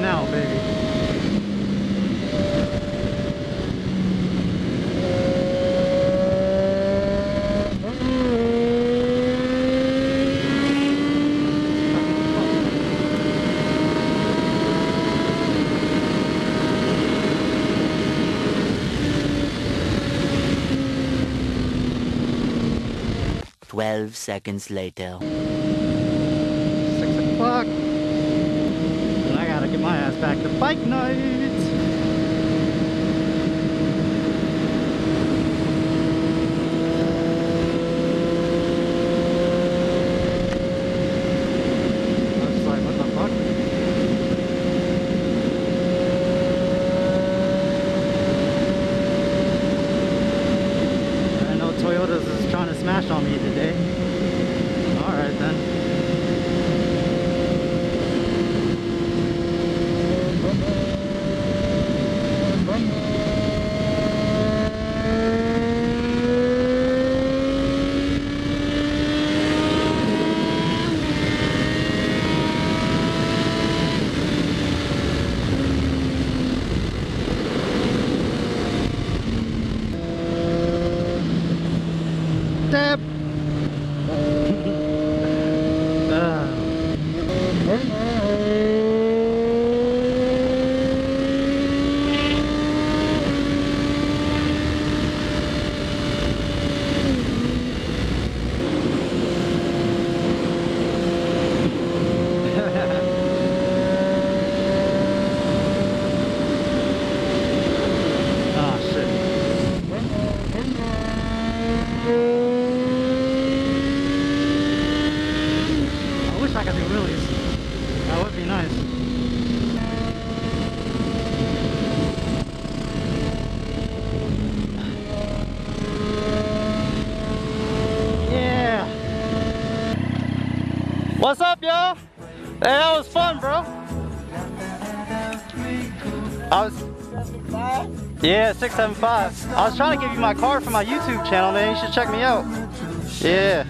now, baby. Twelve seconds later. Six o'clock my ass back to bike night. Toyota's is trying to smash on me today. That would be nice. Yeah. What's up, y'all? Hey, that was fun, bro. I was. Yeah, 675. I was trying to give you my card for my YouTube channel, man. You should check me out. Yeah.